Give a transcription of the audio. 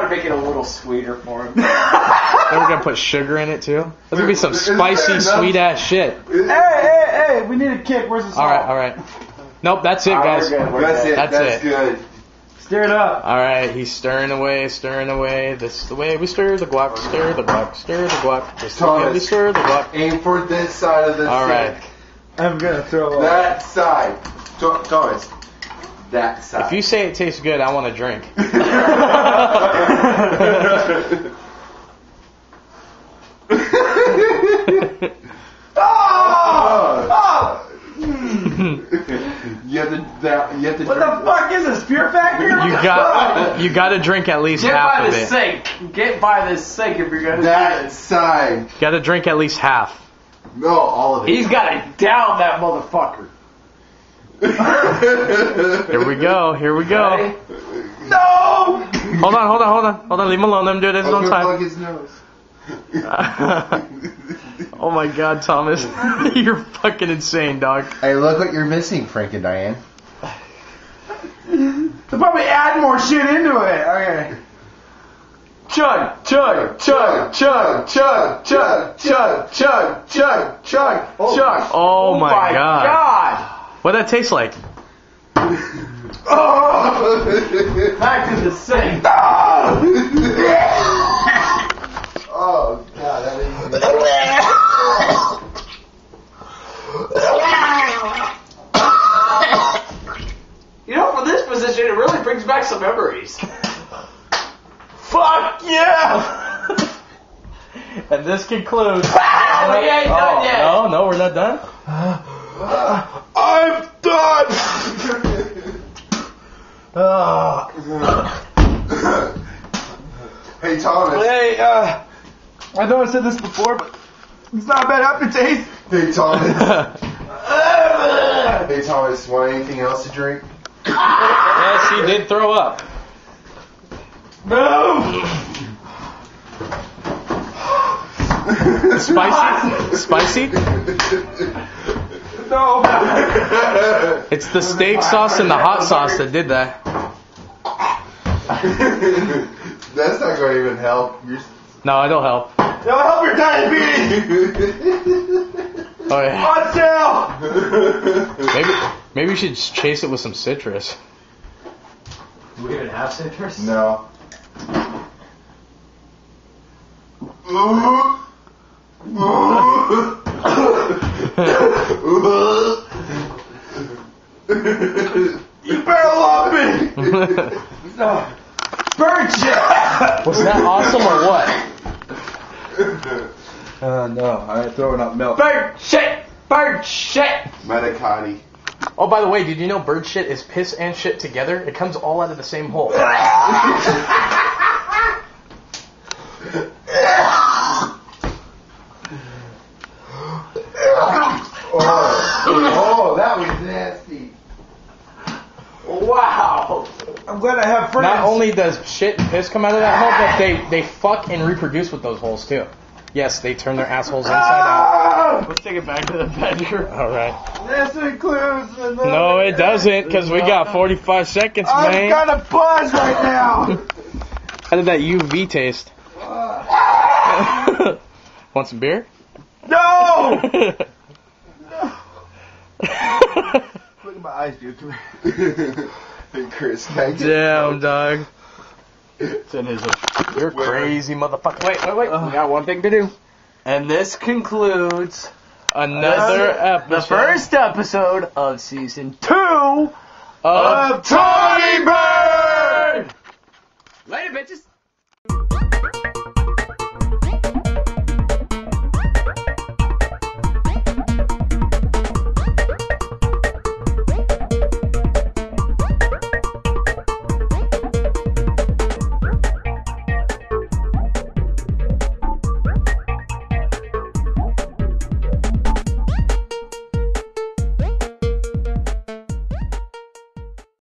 try to make it a little sweeter for him. Then we're gonna put sugar in it too. There's gonna be some Is that spicy, enough? sweet ass shit. Hey, hey, hey, we need a kick. Where's the salt? All right, all right. Nope, that's it, Alright, guys. we're good, we're That's good. it. That's That's, it. good. Stir it up. All right, he's stirring away, stirring away. This is the way we stir the guac, stir the guac, stir the guac. This is the way we Thomas. stir the guac. Aim for this side of the All right. stick. I'm gonna throw up. That side. Th- Thomas. That side. If you say it tastes good, I want a drink. Oh! you have to. That, you have to. What the fuck is this? Pure Factor? You got you got to drink at least Get half by of the sink. Get by the sink if you're gonna That this. side. Got to drink at least half. No, all of it. He's got to down that motherfucker. Here we go. Here we go. No! Hold on, hold on, hold on, hold on. Leave him alone. Let him do it at his own was gonna plug time. his nose. oh my God, Thomas, you're fucking insane, dog. Hey, look what you're missing, Frank and Diane. They'll probably add more shit into it. Okay. Chug, chug, chug, chug, chug, chug, chug, chug, chug, chug, chug. Oh, oh, oh my, my God. God. What that taste like? oh! Back to the sink. Ah! oh god, that is. You know, for this position, it really brings back some memories. Fuck yeah! and this concludes. Ah, we ain't done Oh, yet. no, no, we're not done. hey Thomas. Hey, uh, I know I said this before, but it's not a bad aftertaste. Hey Thomas. hey Thomas. Want anything else to drink? yes, he did throw up. No! Spicy? Spicy? No! It's the steak sauce and the hot sauce that did that. That's not going to even help. You're... No, it'll help. It'll help your diabetes! Oh yeah. On sale! Maybe maybe we should chase it with some citrus. Do we even have citrus? no. You better love me! Bird shit! Was that awesome or what? Uh, no, I ain't throwing up milk. Bird shit! Bird shit! Medicati. Oh, by the way, did you know bird shit is piss and shit together? It comes all out of the same hole. Oh, that was nasty. Wow! I'm glad I have friends. Not only does shit and piss come out of that hole, but they, they fuck and reproduce with those holes too. Yes, they turn their assholes inside out. Ah! Let's take it back to the bedroom. All right. This includes the No, it doesn't, because we got 45 seconds, I'm man. gonna buzz right now! How did that UV taste? Want some beer? No! Look at my eyes, dude. Come here. hey, Chris, can I get Damn, dog. It's in his. You're crazy, motherfucker. Wait, wait, wait. We got one thing to do. And this concludes Another episode. the first episode of season two of Tommy Bird!